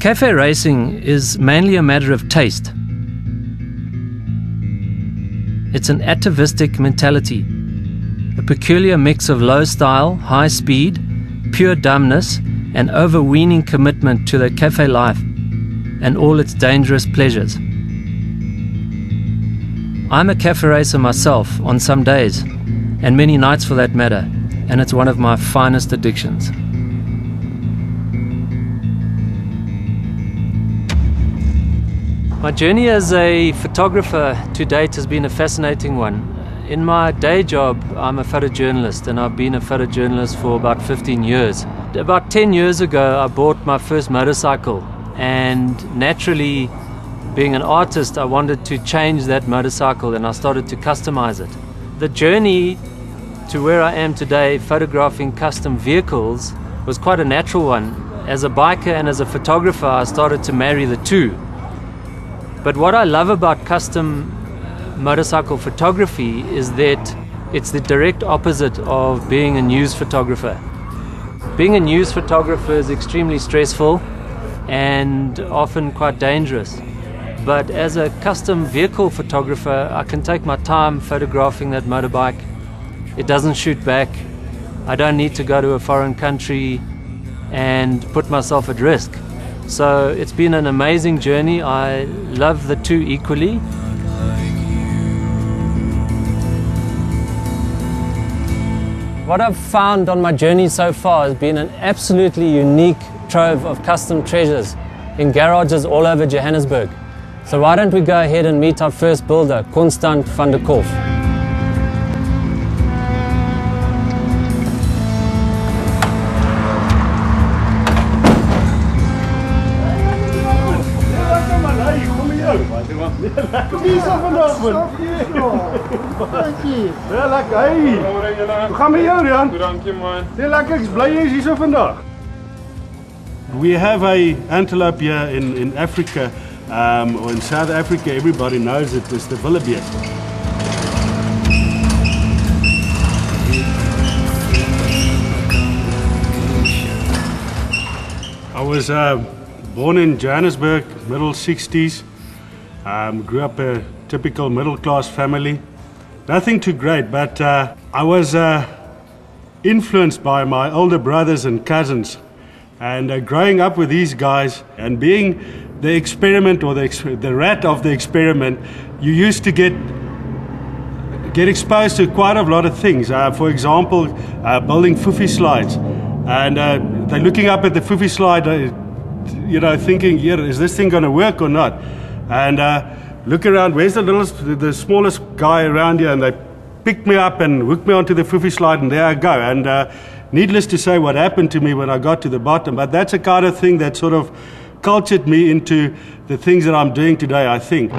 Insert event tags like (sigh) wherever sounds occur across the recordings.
Cafe racing is mainly a matter of taste. It's an atavistic mentality, a peculiar mix of low style, high speed, pure dumbness, and overweening commitment to the cafe life and all its dangerous pleasures. I'm a cafe racer myself on some days, and many nights for that matter, and it's one of my finest addictions. My journey as a photographer to date has been a fascinating one. In my day job, I'm a photojournalist and I've been a photojournalist for about 15 years. About 10 years ago, I bought my first motorcycle, and naturally, being an artist, I wanted to change that motorcycle and I started to customize it. The journey to where I am today, photographing custom vehicles, was quite a natural one. As a biker and as a photographer, I started to marry the two. But what I love about custom motorcycle photography is that it's the direct opposite of being a news photographer. Being a news photographer is extremely stressful and often quite dangerous. But as a custom vehicle photographer, I can take my time photographing that motorbike. It doesn't shoot back. I don't need to go to a foreign country and put myself at risk. So it's been an amazing journey. I love the two equally. What I've found on my journey so far has been an absolutely unique trove of custom treasures in garages all over Johannesburg. So why don't we go ahead and meet our first builder, Constant van der Kolf. Vanaf, man. Ja, lekker. Hey. Gaan met jou, Jan? Man. Lekker. Ik blij je hier zo vandaag. We have a antelope here in, in Africa, um, or in South Africa, everybody knows it the wildebeest. I was uh, born in Johannesburg, middle 60s. Um, grew up a typical middle class family. Nothing too great, but uh, I was uh, influenced by my older brothers and cousins. And uh, growing up with these guys and being the experiment or the, ex- the rat of the experiment, you used to get get exposed to quite a lot of things. Uh, for example, uh, building foofy slides. And uh, they're looking up at the foofy slide, uh, you know, thinking, yeah, is this thing going to work or not? And uh, look around, where's the littlest, the smallest guy around here? And they picked me up and hooked me onto the foofy slide, and there I go. And uh, needless to say, what happened to me when I got to the bottom, but that's a kind of thing that sort of cultured me into the things that I'm doing today, I think.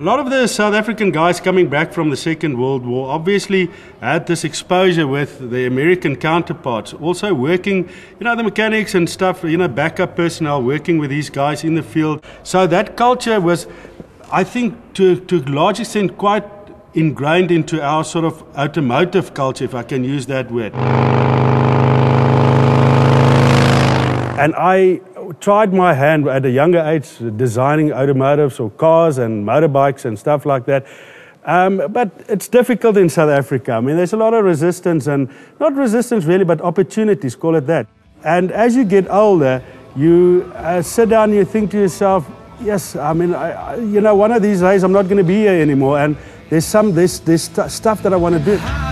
A lot of the South African guys coming back from the Second World War obviously had this exposure with the American counterparts. Also working, you know, the mechanics and stuff, you know, backup personnel working with these guys in the field. So that culture was, I think, to, to a large extent, quite ingrained into our sort of automotive culture, if I can use that word. And I tried my hand at a younger age designing automotives or cars and motorbikes and stuff like that. Um, but it's difficult in South Africa. I mean, there's a lot of resistance and not resistance really, but opportunities, call it that. And as you get older, you uh, sit down and you think to yourself, yes, I mean, I, I, you know, one of these days I'm not going to be here anymore. And there's some, there's, there's st- stuff that I want to do.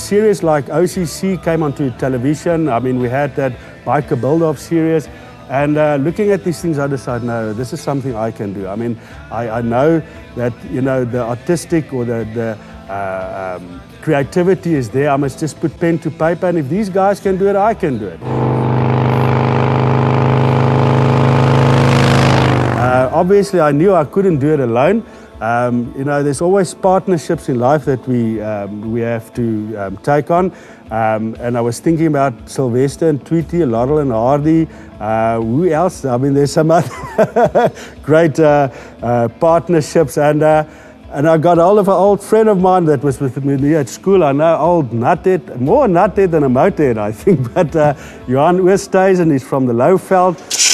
Series like OCC came onto television. I mean, we had that biker build-off series. And uh, looking at these things, I decided, no, this is something I can do. I mean, I, I know that, you know, the artistic or the, the uh, um, creativity is there. I must just put pen to paper. And if these guys can do it, I can do it. Uh, obviously, I knew I couldn't do it alone. Um, you know, there's always partnerships in life that we, um, we have to um, take on. Um, and I was thinking about Sylvester and Tweety, Laurel and Hardy. Uh, who else? I mean, there's some (laughs) other great uh, uh, partnerships. And, uh, and I got hold of an old friend of mine that was with me at school. I know old nuthead, more nuthead than a mothead, I think. (laughs) But uh, Johan Oosthuizen, he's from the Lowveld.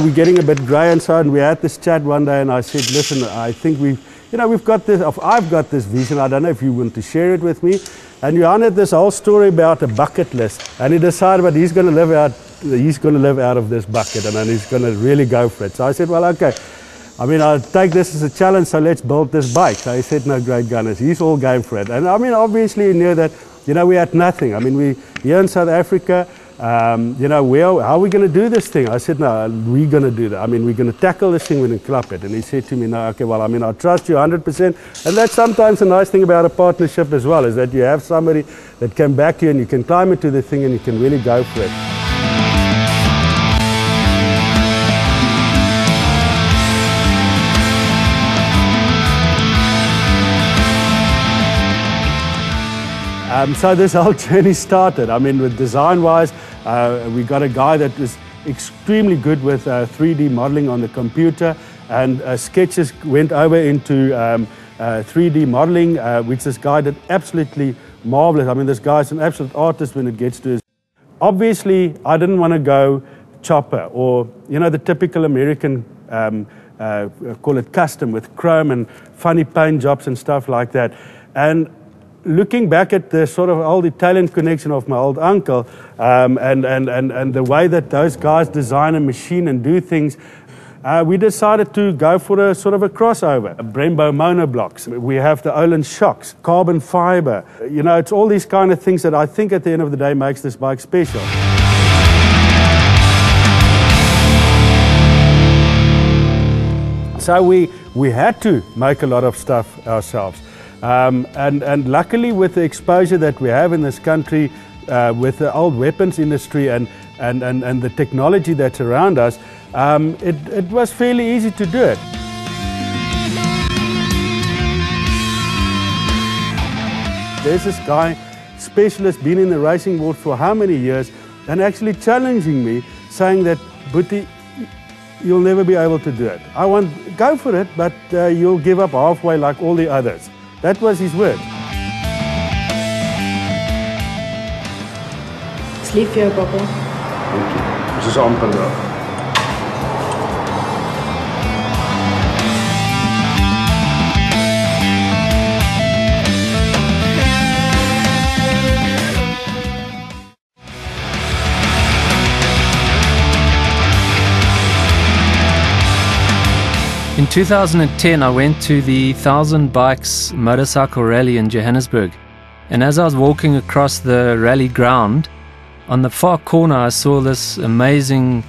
We're getting a bit grey and we had this chat one day, and I said, listen, I think we've, you know, we've got this, I've got this vision, I don't know if you want to share it with me. And Johan had this whole story about a bucket list, and he decided that he's going to live out, he's going to live out of this bucket, and then he's going to really go for it. So I said, well, okay. I mean, I'll take this as a challenge, so let's build this bike. So he said, no, great gunners. He's all game for it. And I mean, obviously he knew that, you know, we had nothing. I mean, we, here in South Africa, um, you know, are, how are we going to do this thing? I said, no, we're going to do that. I mean, we're going to tackle this thing, we're going to clap it. And he said to me, no, okay, well, I mean, I trust you 100%. And that's sometimes a nice thing about a partnership as well, is that you have somebody that can back you and you can climb into the thing and you can really go for it. Um, so this whole (laughs) journey started. I mean, with design-wise, uh, we got a guy that was extremely good with uh, 3D modeling on the computer, and uh, sketches went over into um, 3D uh, modeling, uh, which this guy did absolutely marvelous. I mean, this guy's an absolute artist when it gets to his. Obviously, I didn't want to go chopper or you know the typical American. Um, uh, call it custom with chrome and funny paint jobs and stuff like that. And looking back at the sort of old Italian connection of my old uncle um, and, and, and, and the way that those guys design a machine and do things, uh, we decided to go for a sort of a crossover. Brembo monoblocks. We have the Öhlins shocks, carbon fiber. You know, it's all these kind of things that I think at the end of the day makes this bike special. So we, we had to make a lot of stuff ourselves. Um, and, and luckily with the exposure that we have in this country uh, with the old weapons industry and, and, and, and the technology that's around us, um, it, it was fairly easy to do it. There's this guy, specialist, been in the racing world for how many years, and actually challenging me, saying that, Boetie, you'll never be able to do it. I want, go for it, but uh, you'll give up halfway like all the others. That was his word. Sleep vir jou, pappa. Dankie. Dis is amper daar. In 2010, I went to the Thousand Bikes motorcycle rally in Johannesburg. And as I was walking across the rally ground, on the far corner, I saw this amazing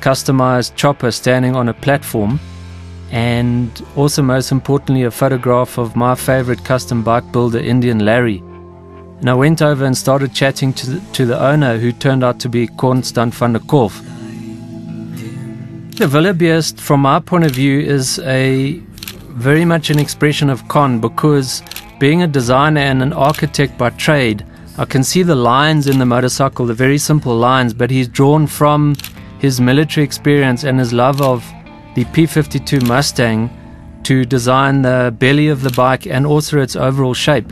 customized chopper standing on a platform. And also, most importantly, a photograph of my favorite custom bike builder, Indian Larry. And I went over and started chatting to the, to the owner, who turned out to be Constant van der Kolf. The Wildebeest, from my point of view, is a very much an expression of Con because being a designer and an architect by trade, I can see the lines in the motorcycle, the very simple lines, but he's drawn from his military experience and his love of the P52 Mustang to design the belly of the bike and also its overall shape.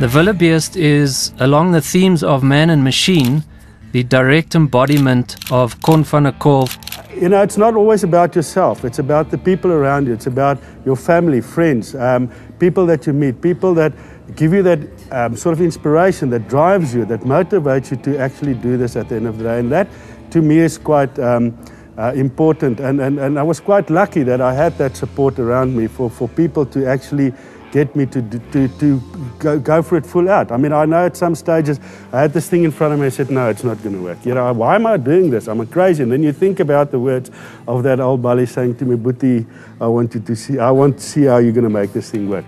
The Wildebeest is, along the themes of man and machine, the direct embodiment of Con van der Kolf. You know, it's not always about yourself. It's about the people around you. It's about your family, friends, um, people that you meet, people that give you that um, sort of inspiration that drives you, that motivates you to actually do this at the end of the day. And that, to me, is quite um, uh, important. And, and, and I was quite lucky that I had that support around me for, for people to actually get me to, to, to go, go for it full out. I mean, I know at some stages I had this thing in front of me. I said, no, it's not going to work. You know, why am I doing this? I'm a crazy. And then you think about the words of that old Bali saying to me, Boetie, I want you to see, I want to see how you're going to make this thing work.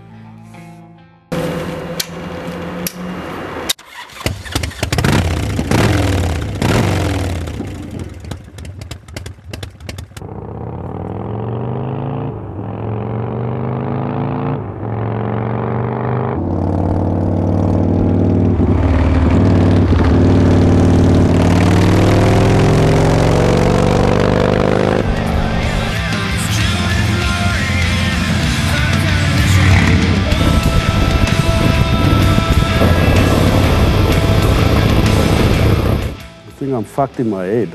Think I'm fucked in my head. (laughs)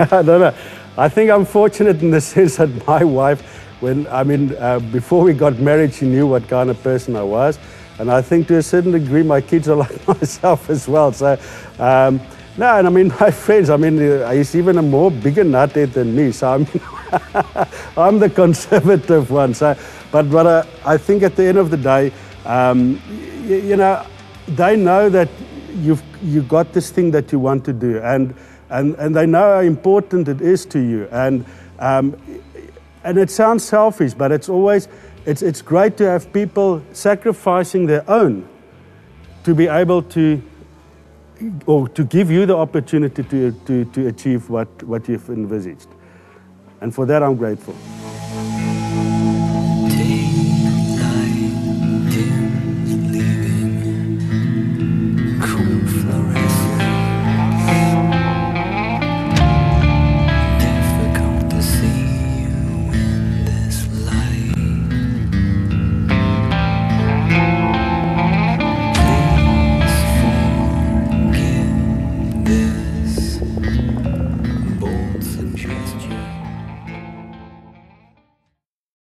I don't know. I think I'm fortunate in the (laughs) sense that my wife, when I mean, uh, before we got married, she knew what kind of person I was, and I think to a certain degree, my kids are (laughs) like myself as well. So. Um, no, and I mean, my friends, I mean, uh, he's even a more bigger nuthead than me. So I'm, I'm the conservative one. So, but, but uh, I think at the end of the day, um, you, you know, they know that you've you got this thing that you want to do, and and and they know how important it is to you, and um, and it sounds selfish, but it's always it's it's great to have people sacrificing their own to be able to or to give you the opportunity to, to, to achieve what, what you've envisaged. And for that, I'm grateful.